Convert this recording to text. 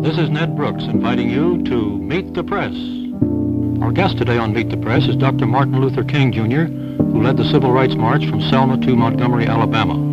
This is Ned Brooks inviting you to Meet the Press. Our guest today on Meet the Press is Dr. Martin Luther King Jr., who led the Civil Rights March from Selma to Montgomery, Alabama.